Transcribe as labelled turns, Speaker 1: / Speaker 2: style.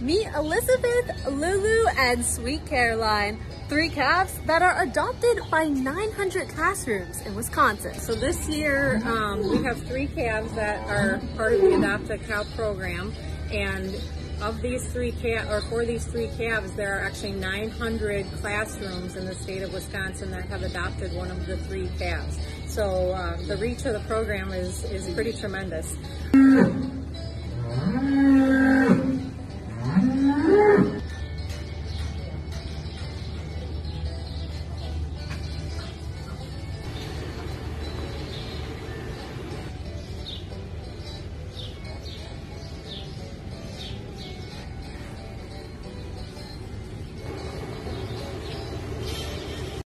Speaker 1: Meet Elizabeth, Lulu, and Sweet Caroline, three calves that are adopted by 900 classrooms in Wisconsin.
Speaker 2: So this year um, we have three calves that are part of the Adopt a Cow program and of these three calves, or for these three calves, there are actually 900 classrooms in the state of Wisconsin that have adopted one of the three calves. So uh, the reach of the program is, is pretty tremendous.